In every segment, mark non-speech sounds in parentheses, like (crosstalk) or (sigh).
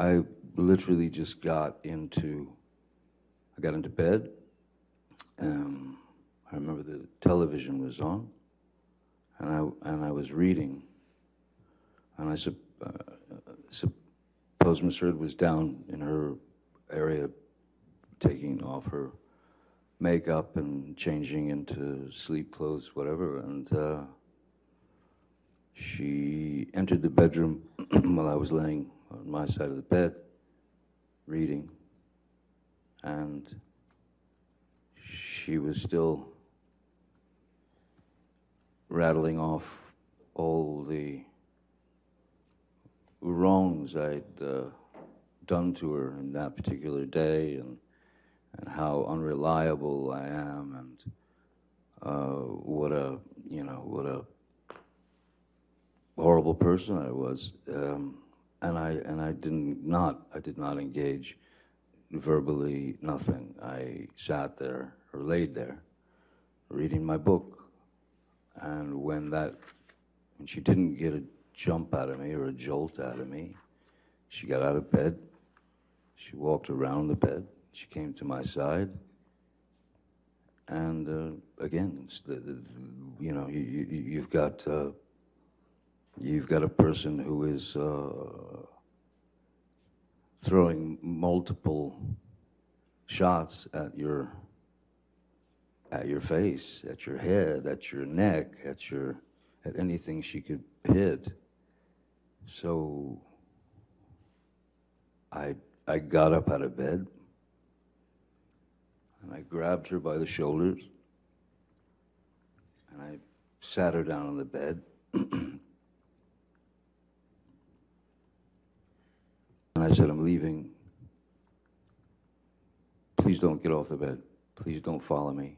I literally just got into, I got into bed. Um, I remember the television was on, and I and I was reading. And I sup, uh, suppose Miss Heard was down in her area, taking off her makeup and changing into sleep clothes, whatever. And uh, she entered the bedroom (clears throat) while I was laying my side of the bed, reading, and she was still rattling off all the wrongs I'd uh, done to her in that particular day and, and how unreliable I am and uh, what a, you know, what a horrible person I was. Um, and I, and I did not, I did not engage verbally, nothing. I sat there or laid there reading my book. And when that, when she didn't get a jump out of me or a jolt out of me. She got out of bed. She walked around the bed. She came to my side. And uh, again, you know, you, you, you've got uh, you've got a person who is uh, throwing multiple shots at your at your face, at your head, at your neck, at your at anything she could hit. So I, I got up out of bed and I grabbed her by the shoulders and I sat her down on the bed. (clears throat) I said, I'm leaving. Please don't get off the bed. Please don't follow me.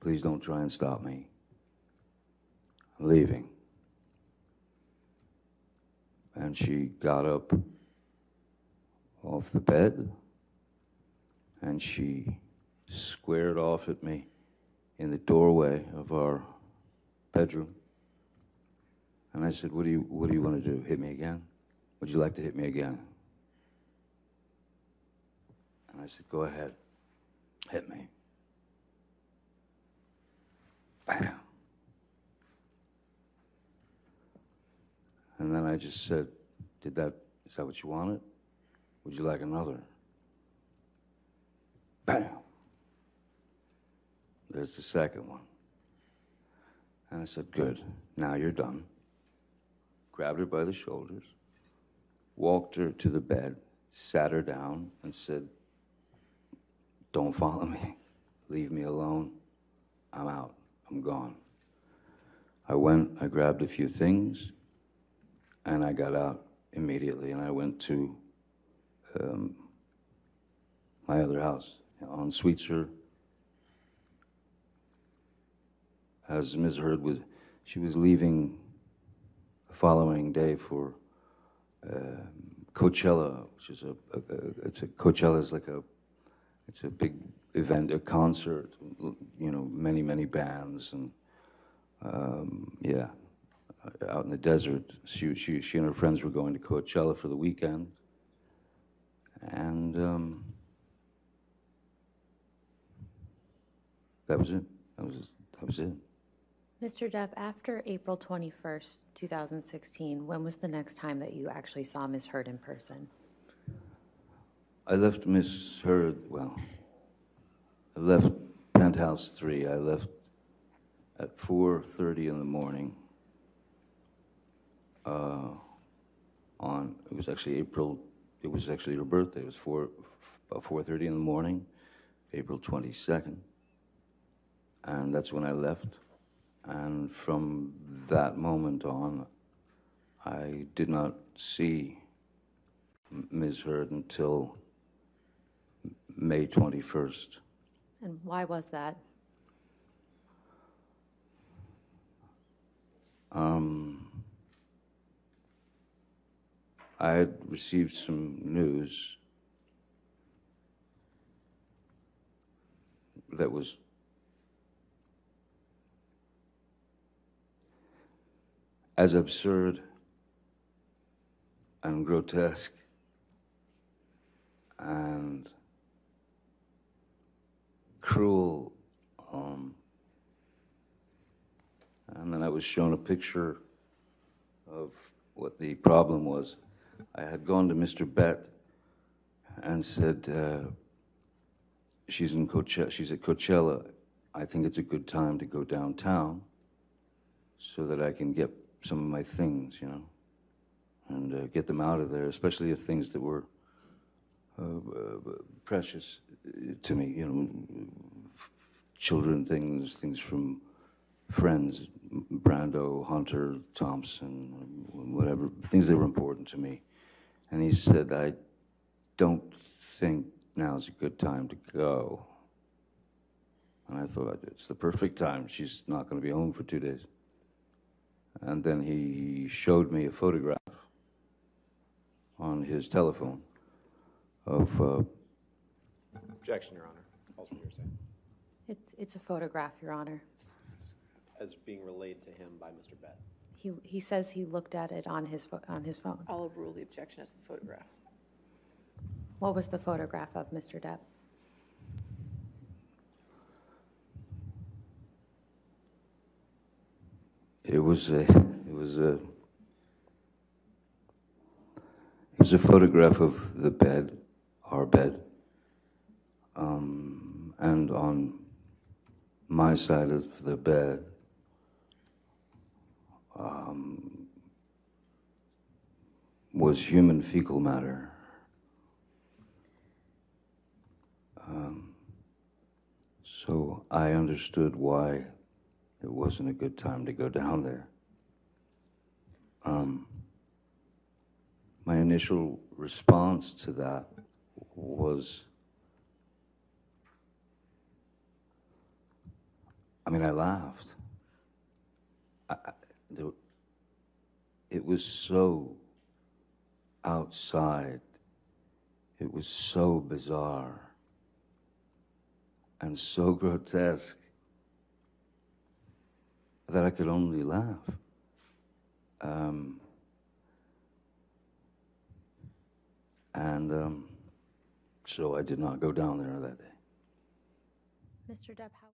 Please don't try and stop me. I'm leaving. And she got up off the bed and she squared off at me in the doorway of our bedroom. And I said, What do you what do you want to do? Hit me again? Would you like to hit me again? And I said, Go ahead. Hit me. Bam. And then I just said, Did that, is that what you wanted? Would you like another? Bam. There's the second one. And I said, Good, now you're done. Grabbed her by the shoulders, walked her to the bed, sat her down, and said, Don't follow me. Leave me alone. I'm out. I'm gone. I went, I grabbed a few things, and I got out immediately, and I went to um, my other house on Sweetzer. As Ms. Heard was, she was leaving the following day for uh, Coachella, which is a, a, a, it's a Coachella is like a, it's a big event, a concert, you know, many many bands and um, yeah, out in the desert. She, she, she and her friends were going to Coachella for the weekend. And um, that was it. That was, that was it. Mr. Depp, after April 21st, 2016, when was the next time that you actually saw Ms. Heard in person? I left Miss Heard, well, I left Penthouse 3. I left at 4.30 in the morning uh, on, it was actually April, it was actually her birthday. It was 4, about 4.30 in the morning, April 22nd. And that's when I left. And from that moment on, I did not see Ms. Heard until May 21st. And why was that? Um, I had received some news that was as absurd and grotesque and cruel. Um, and then I was shown a picture of what the problem was. I had gone to Mr. Bett and said, uh, she's in Coachella, she's at Coachella. I think it's a good time to go downtown so that I can get some of my things, you know, and uh, get them out of there, especially the things that were precious uh, to me, you know, children things, things from friends, Brando, Hunter, Thompson, whatever, things that were important to me. And he said, I don't think now's a good time to go. And I thought, it's the perfect time. She's not going to be home for two days. And then he showed me a photograph on his telephone of, uh, Objection, Your Honor. Also hearsay. It's, it's a photograph, Your Honor. As being relayed to him by Mr. Bett. He, he says he looked at it on his, pho- on his phone. I'll overrule the objection as the photograph. What was the photograph of, Mr. Depp? it was a, it was a, it was a photograph of the bed, our bed, um, and on my side of the bed, um, was human fecal matter. Um, so I understood why it wasn't a good time to go down there. Um, my initial response to that was I mean, I laughed. I, I, there, it was so outside, it was so bizarre and so grotesque that I could only laugh. Um, and um, so I did not go down there that day. Mr. Depp, how?